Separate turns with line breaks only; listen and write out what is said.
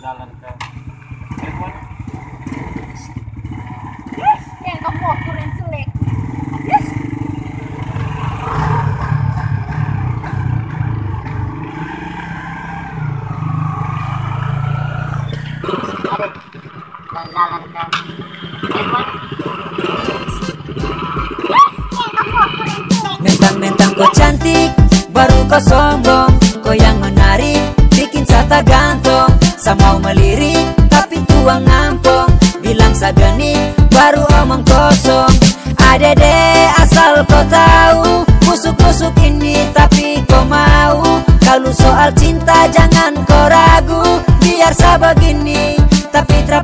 jalan ke Cirebon
Yang ke motor yang jelek. Yes.
jalan ke Cirebon
Mentang-mentang kau cantik Baru kau sombong. Kau yang Sata gantong Sama melirik Tapi tuang ngampong Bilang sagani Baru omong kosong. Adede asal kau tahu. Busuk-busuk ini tapi kau mau. Kalau soal cinta jangan kau ragu. Biar saya begini Tapi pernah